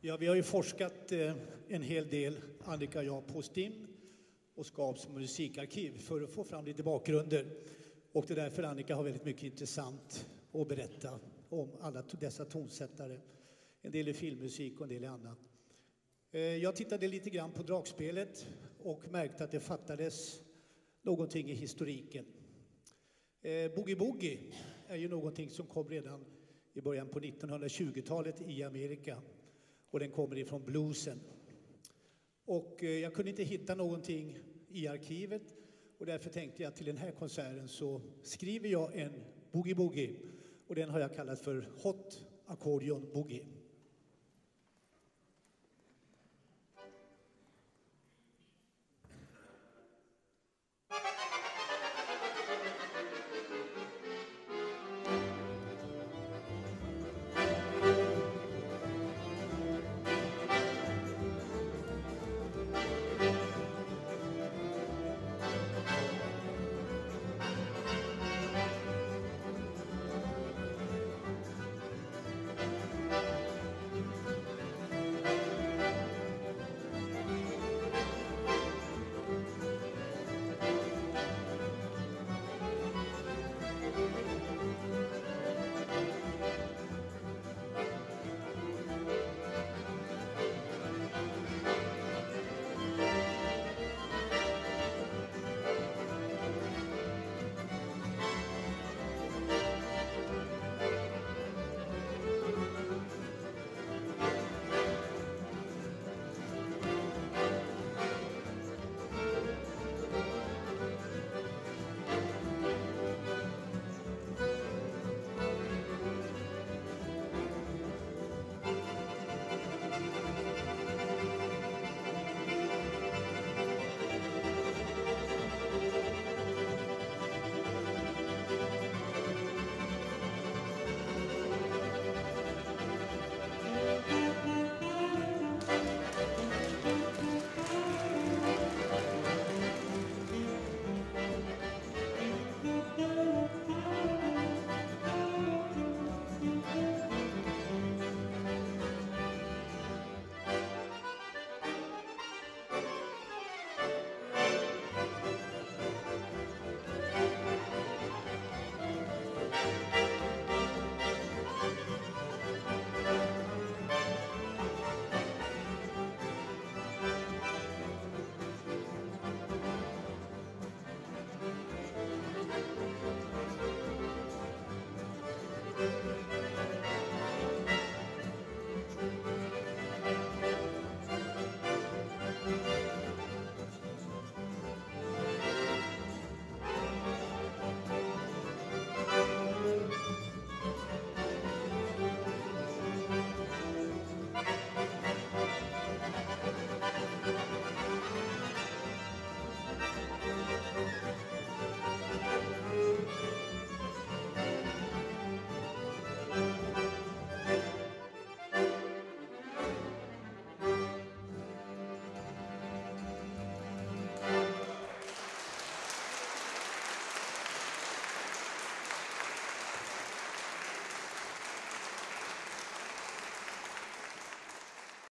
Ja, vi har ju forskat eh, en hel del, Annika och jag, på STIM och Skaps musikarkiv för att få fram lite bakgrunder. Och det är därför Annika har väldigt mycket intressant att berätta om alla dessa tonsättare. En del är filmmusik och en del är annat. Eh, jag tittade lite grann på dragspelet och märkte att det fattades någonting i historiken. Eh, Boogie Boogie är ju någonting som kom redan i början på 1920-talet i Amerika och den kommer ifrån bluesen. Och eh, jag kunde inte hitta någonting i arkivet och därför tänkte jag att till den här konserten så skriver jag en boogie-boogie och den har jag kallat för Hot Accordion Boogie.